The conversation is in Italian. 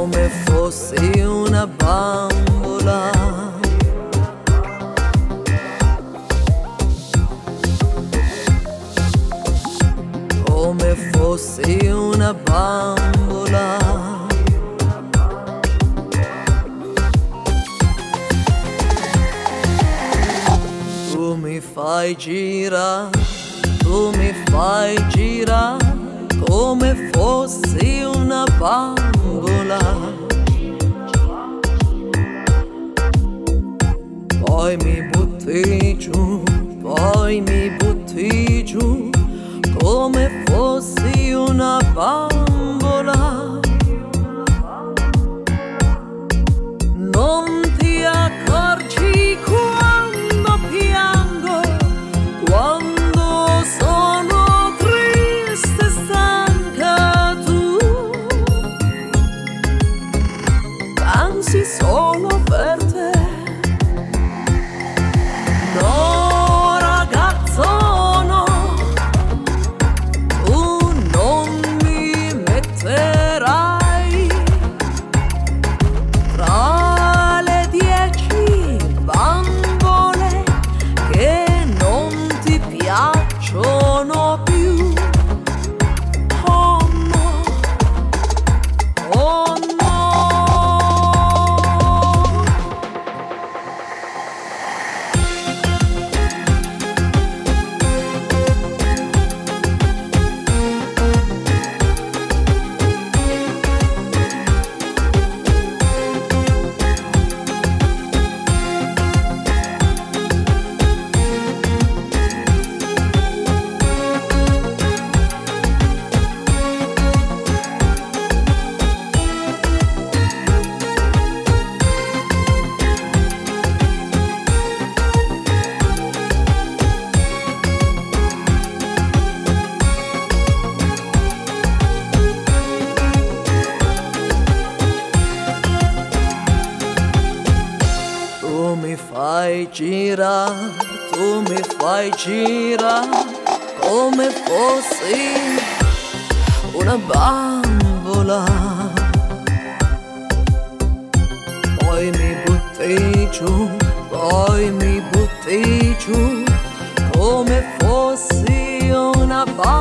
come fossi una bambola. Come fossi una bambola. Tu mi fai girare, tu mi fai girare come fossi una bambola. Poi mi butti giù, poi mi butti giù come fossi una bambola. se sou. fai girare, tu mi fai girare come fossi una bambola. Poi mi butti giù, poi mi butti giù come fossi una bambola.